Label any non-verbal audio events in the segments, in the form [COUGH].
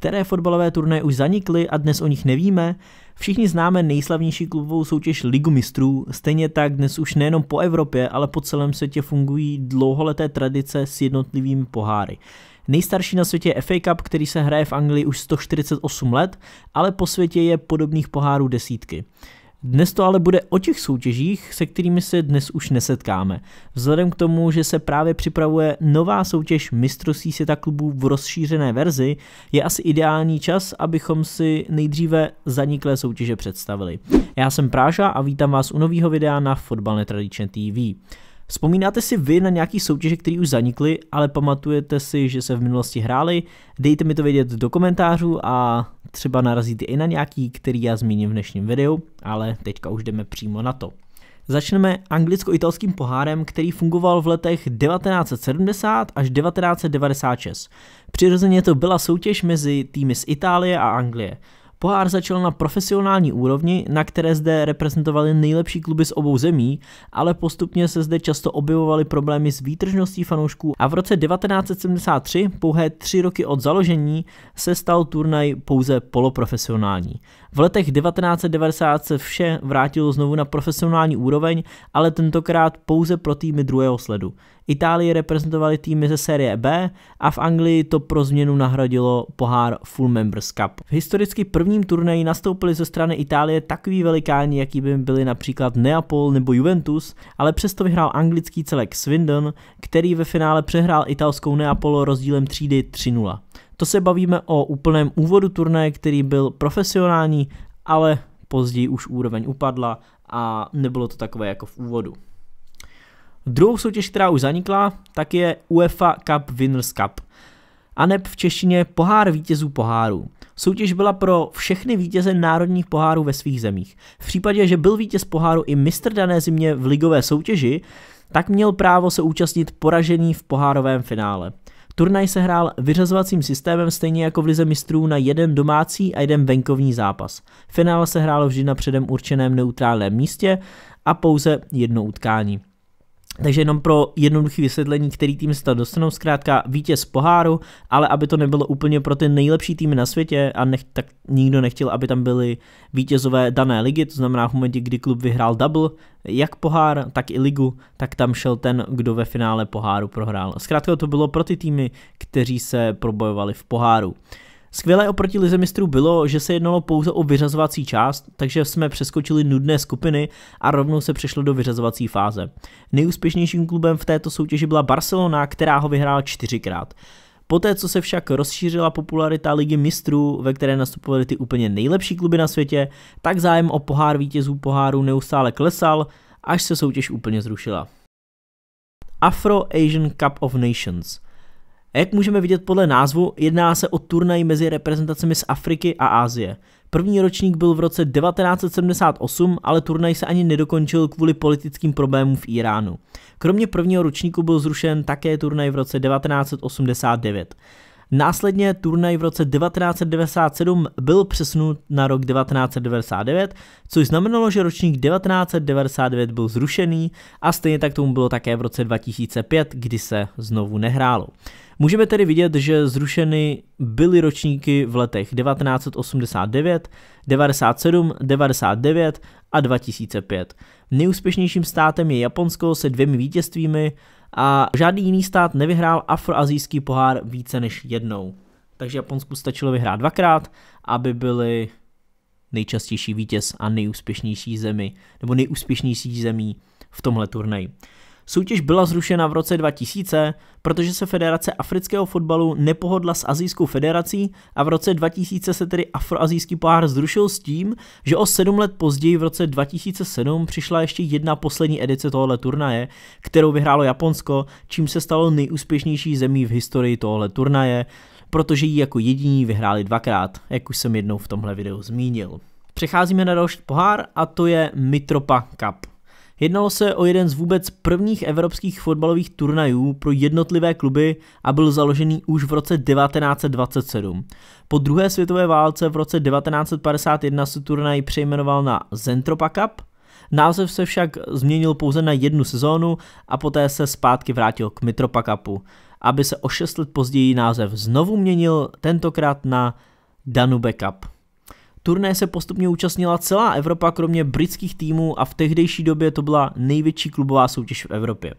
které fotbalové turnaje už zanikly a dnes o nich nevíme? Všichni známe nejslavnější klubovou soutěž Ligu mistrů, stejně tak dnes už nejenom po Evropě, ale po celém světě fungují dlouholeté tradice s jednotlivými poháry. Nejstarší na světě je FA Cup, který se hraje v Anglii už 148 let, ale po světě je podobných pohárů desítky. Dnes to ale bude o těch soutěžích, se kterými se dnes už nesetkáme. Vzhledem k tomu, že se právě připravuje nová soutěž mistrovství světa klubů v rozšířené verzi, je asi ideální čas, abychom si nejdříve zaniklé soutěže představili. Já jsem Práža a vítám vás u nového videa na Fotbal Netradičně TV. Vzpomínáte si vy na nějaký soutěže, které už zanikly, ale pamatujete si, že se v minulosti hrály? Dejte mi to vědět do komentářů a třeba narazíte i na nějaký, který já zmíním v dnešním videu, ale teďka už jdeme přímo na to. Začneme anglicko-italským pohárem, který fungoval v letech 1970 až 1996. Přirozeně to byla soutěž mezi týmy z Itálie a Anglie. Pohár začal na profesionální úrovni, na které zde reprezentovali nejlepší kluby z obou zemí, ale postupně se zde často objevovaly problémy s výtržností fanoušků a v roce 1973, pouhé tři roky od založení, se stal turnaj pouze poloprofesionální. V letech 1990 se vše vrátilo znovu na profesionální úroveň, ale tentokrát pouze pro týmy druhého sledu. Itálii reprezentovali týmy ze série B a v Anglii to pro změnu nahradilo pohár Full Members Cup. V historicky prvním turnaji nastoupili ze strany Itálie takový velikáni, jaký by byli například Neapol nebo Juventus, ale přesto vyhrál anglický celek Swindon, který ve finále přehrál italskou Neapolo rozdílem třídy 3-0. To se bavíme o úplném úvodu turnaje, který byl profesionální, ale později už úroveň upadla a nebylo to takové jako v úvodu. Druhou soutěž, která už zanikla, tak je UEFA Cup Winners Cup. A neb v češtině pohár vítězů pohárů. Soutěž byla pro všechny vítěze národních pohárů ve svých zemích. V případě, že byl vítěz poháru i mistr dané zimě v ligové soutěži, tak měl právo se účastnit poražený v pohárovém finále. Turnaj se hrál vyřazovacím systémem stejně jako v lize mistrů na jeden domácí a jeden venkovní zápas. Finále se hrálo vždy na předem určeném neutrálním místě a pouze jedno utkání. Takže jenom pro jednoduché vysvětlení, který tým se dostanou, zkrátka vítěz poháru, ale aby to nebylo úplně pro ty nejlepší týmy na světě a nech, tak nikdo nechtěl, aby tam byly vítězové dané ligy, to znamená v momentě, kdy klub vyhrál double, jak pohár, tak i ligu, tak tam šel ten, kdo ve finále poháru prohrál. Zkrátka to bylo pro ty týmy, kteří se probojovali v poháru. Skvělé oproti lize mistrů bylo, že se jednalo pouze o vyřazovací část, takže jsme přeskočili nudné skupiny a rovnou se přešlo do vyřazovací fáze. Nejúspěšnějším klubem v této soutěži byla Barcelona, která ho vyhrála čtyřikrát. Poté, co se však rozšířila popularita ligy mistrů, ve které nastupovaly ty úplně nejlepší kluby na světě, tak zájem o pohár vítězů poháru neustále klesal, až se soutěž úplně zrušila. Afro-Asian Cup of Nations – a jak můžeme vidět podle názvu, jedná se o turnaj mezi reprezentacemi z Afriky a Ázie. První ročník byl v roce 1978, ale turnaj se ani nedokončil kvůli politickým problémům v Iránu. Kromě prvního ročníku byl zrušen také turnaj v roce 1989. Následně turnaj v roce 1997 byl přesunut na rok 1999, což znamenalo, že ročník 1999 byl zrušený a stejně tak tomu bylo také v roce 2005, kdy se znovu nehrálo. Můžeme tedy vidět, že zrušeny byly ročníky v letech 1989, 97, 99 a 2005. Nejúspěšnějším státem je Japonsko se dvěmi vítězstvími a žádný jiný stát nevyhrál afroazijský pohár více než jednou. Takže Japonsku stačilo vyhrát dvakrát, aby byli nejčastější vítěz a nejúspěšnější zemi, nebo nejúspěšnější zemí v tomhle turnaji. Soutěž byla zrušena v roce 2000, protože se Federace afrického fotbalu nepohodla s Azijskou federací a v roce 2000 se tedy afroazijský pohár zrušil s tím, že o sedm let později v roce 2007 přišla ještě jedna poslední edice tohoto turnaje, kterou vyhrálo Japonsko, čím se stalo nejúspěšnější zemí v historii tohoto turnaje, protože ji jako jediní vyhráli dvakrát, jak už jsem jednou v tomhle videu zmínil. Přecházíme na další pohár a to je Mitropa Cup. Jednalo se o jeden z vůbec prvních evropských fotbalových turnajů pro jednotlivé kluby a byl založený už v roce 1927. Po druhé světové válce v roce 1951 se turnaj přejmenoval na Zentropa Cup, Název se však změnil pouze na jednu sezónu a poté se zpátky vrátil k Mitropa Cupu. aby se o 6 let později název znovu měnil, tentokrát na Danube Cup. Turné se postupně účastnila celá Evropa, kromě britských týmů a v tehdejší době to byla největší klubová soutěž v Evropě.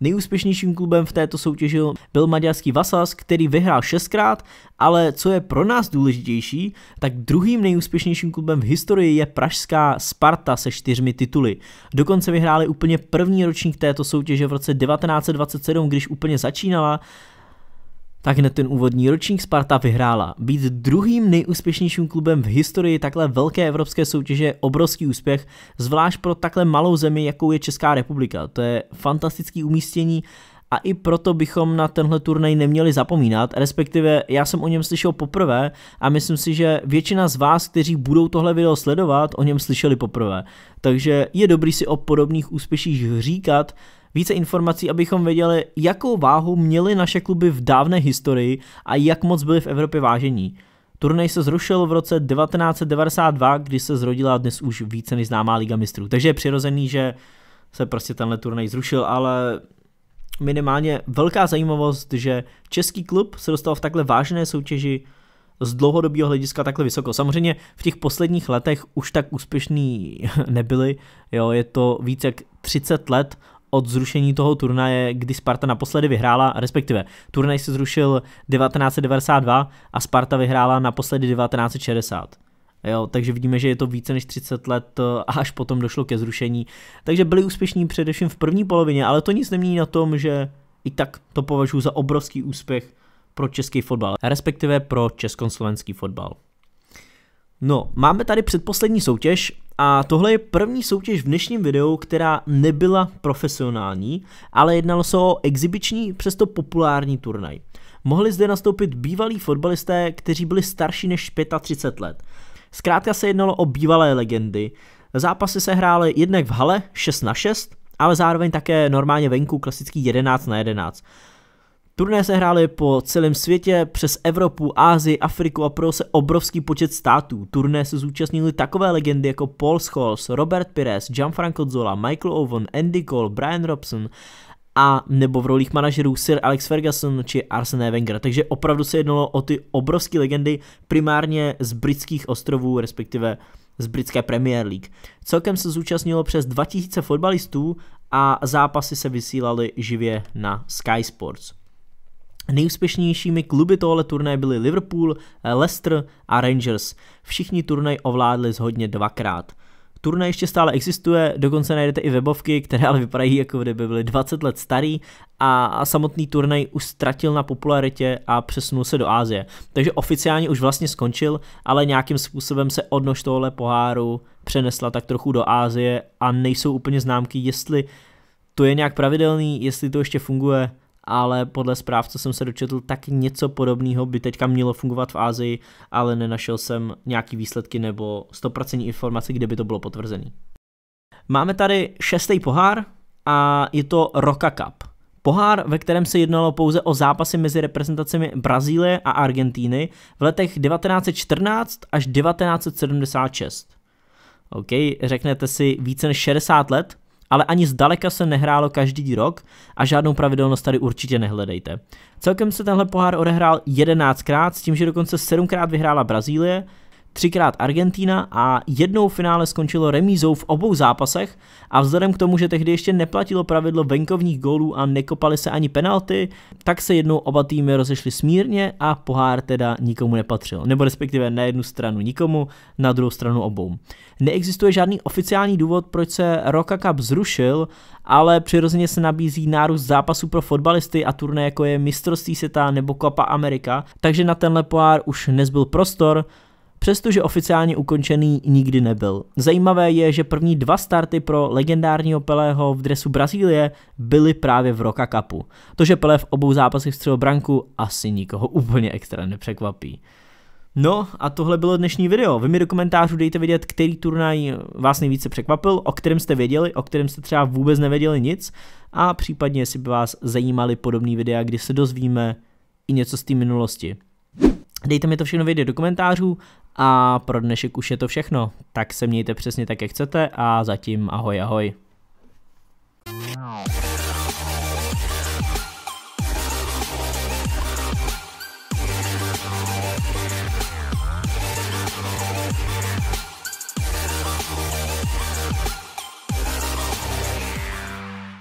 Nejúspěšnějším klubem v této soutěži byl maďarský Vasas, který vyhrál šestkrát, ale co je pro nás důležitější, tak druhým nejúspěšnějším klubem v historii je pražská Sparta se čtyřmi tituly. Dokonce vyhráli úplně první ročník této soutěže v roce 1927, když úplně začínala tak hned ten úvodní ročník Sparta vyhrála. Být druhým nejúspěšnějším klubem v historii takhle velké evropské soutěže je obrovský úspěch, zvlášť pro takhle malou zemi, jakou je Česká republika. To je fantastický umístění a i proto bychom na tenhle turnaj neměli zapomínat, respektive já jsem o něm slyšel poprvé a myslím si, že většina z vás, kteří budou tohle video sledovat, o něm slyšeli poprvé. Takže je dobrý si o podobných úspěších říkat, více informací, abychom věděli, jakou váhu měly naše kluby v dávné historii a jak moc byly v Evropě vážení. Turnaj se zrušil v roce 1992, kdy se zrodila dnes už více než známá Liga mistrů. Takže je přirozený, že se prostě tenhle turnaj zrušil, ale minimálně velká zajímavost, že český klub se dostal v takhle vážné soutěži z dlouhodobého hlediska takhle vysoko. Samozřejmě v těch posledních letech už tak úspěšný [LAUGHS] nebyli, jo, je to více jak 30 let od zrušení toho turnaje, kdy Sparta naposledy vyhrála, respektive turnaj se zrušil 1992 a Sparta vyhrála naposledy 1960. Jo, takže vidíme, že je to více než 30 let a až potom došlo ke zrušení. Takže byli úspěšní především v první polovině, ale to nic nemění na tom, že i tak to považuji za obrovský úspěch pro český fotbal, respektive pro československý fotbal. No, máme tady předposlední soutěž a tohle je první soutěž v dnešním videu, která nebyla profesionální, ale jednalo se o exibiční, přesto populární turnaj. Mohli zde nastoupit bývalí fotbalisté, kteří byli starší než 35 let. Zkrátka se jednalo o bývalé legendy. Zápasy se hrály jednak v hale 6 na 6, ale zároveň také normálně venku klasický 11 na 11. Turné se hrály po celém světě, přes Evropu, Ázii, Afriku a pro se obrovský počet států. Turné se zúčastnili takové legendy jako Paul Scholes, Robert Pires, Gianfranco Zola, Michael Owen, Andy Cole, Brian Robson a nebo v rolích manažerů Sir Alex Ferguson či Arsene Wenger. Takže opravdu se jednalo o ty obrovské legendy primárně z britských ostrovů, respektive z britské Premier League. Celkem se zúčastnilo přes 2000 fotbalistů a zápasy se vysílaly živě na Sky Sports. Nejúspěšnějšími kluby tohle turnaje byly Liverpool, Leicester a Rangers. Všichni turnaj ovládli zhodně dvakrát. Turnaj ještě stále existuje, dokonce najdete i webovky, které ale vypadají jako kdyby byly 20 let starý a, a samotný turnaj už ztratil na popularitě a přesunul se do Ázie. Takže oficiálně už vlastně skončil, ale nějakým způsobem se odnož tohle poháru přenesla tak trochu do Ázie a nejsou úplně známky, jestli to je nějak pravidelný, jestli to ještě funguje, ale podle zpráv, co jsem se dočetl, tak něco podobného by teďka mělo fungovat v Ázii, ale nenašel jsem nějaký výsledky nebo 100% informace, kde by to bylo potvrzené. Máme tady šestý pohár a je to Roka Cup. Pohár, ve kterém se jednalo pouze o zápasy mezi reprezentacemi Brazílie a Argentíny v letech 1914 až 1976. OK, řeknete si více než 60 let, ale ani zdaleka se nehrálo každý rok a žádnou pravidelnost tady určitě nehledejte. Celkem se tenhle pohár odehrál 11krát, s tím, že dokonce 7krát vyhrála Brazílie, třikrát Argentína a jednou finále skončilo remízou v obou zápasech. A vzhledem k tomu, že tehdy ještě neplatilo pravidlo venkovních gólů a nekopaly se ani penalty, tak se jednou oba týmy rozešly smírně a pohár teda nikomu nepatřil, nebo respektive na jednu stranu nikomu, na druhou stranu obou. Neexistuje žádný oficiální důvod, proč se Roka Cup zrušil, ale přirozeně se nabízí nárůst zápasů pro fotbalisty a turné jako je mistrovství světa nebo Copa Amerika, takže na tenhle pohár už nezbyl prostor, přestože oficiálně ukončený nikdy nebyl. Zajímavé je, že první dva starty pro legendárního Pelého v dresu Brazílie byly právě v Roka Cupu. To, že Pelé v obou zápasech střelil branku, asi nikoho úplně extra nepřekvapí. No a tohle bylo dnešní video. Vy mi do komentářů dejte vědět, který turnaj vás nejvíce překvapil, o kterém jste věděli, o kterém jste třeba vůbec nevěděli nic a případně jestli by vás zajímaly podobné videa, kdy se dozvíme i něco z té minulosti. Dejte mi to všechno vědět do komentářů a pro dnešek už je to všechno. Tak se mějte přesně tak, jak chcete a zatím ahoj ahoj.